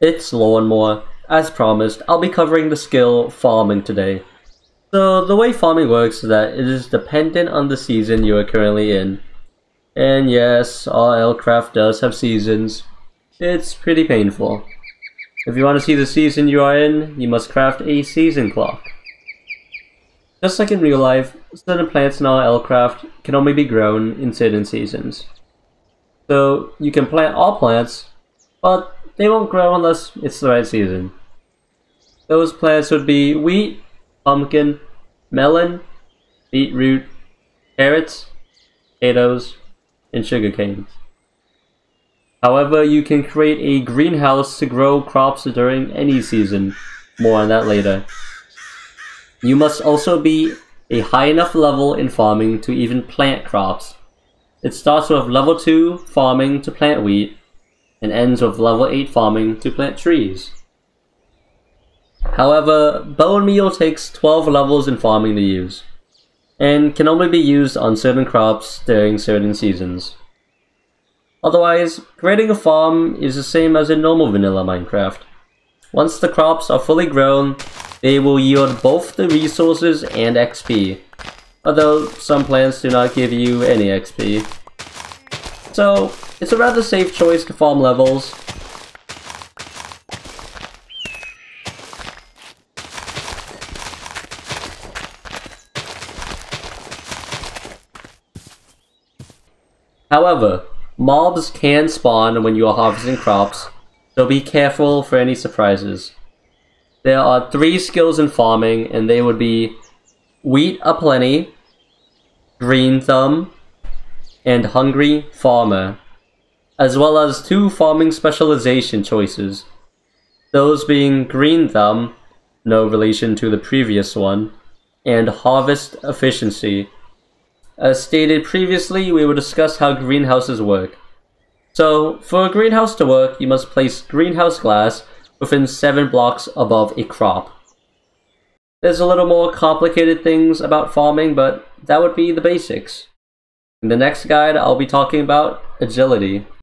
It's Lawnmower. As promised, I'll be covering the skill farming today. So the way farming works is that it is dependent on the season you are currently in. And yes, RLCraft does have seasons. It's pretty painful. If you want to see the season you are in, you must craft a season clock. Just like in real life, certain plants in RLCraft can only be grown in certain seasons. So you can plant all plants, but they won't grow unless it's the right season. Those plants would be wheat, pumpkin, melon, beetroot, carrots, potatoes, and sugarcane. However, you can create a greenhouse to grow crops during any season. More on that later. You must also be a high enough level in farming to even plant crops. It starts with level 2 farming to plant wheat, and ends with level 8 farming to plant trees. However, bone meal takes 12 levels in farming to use, and can only be used on certain crops during certain seasons. Otherwise, creating a farm is the same as in normal vanilla Minecraft. Once the crops are fully grown, they will yield both the resources and XP, although some plants do not give you any XP. So, it's a rather safe choice to farm levels. However, mobs can spawn when you are harvesting crops, so be careful for any surprises. There are three skills in farming, and they would be Wheat Aplenty, Green Thumb, and Hungry Farmer, as well as two farming specialization choices. Those being Green Thumb, no relation to the previous one, and Harvest Efficiency. As stated previously, we will discuss how greenhouses work. So, for a greenhouse to work, you must place greenhouse glass within 7 blocks above a crop. There's a little more complicated things about farming, but that would be the basics. In the next guide, I'll be talking about agility.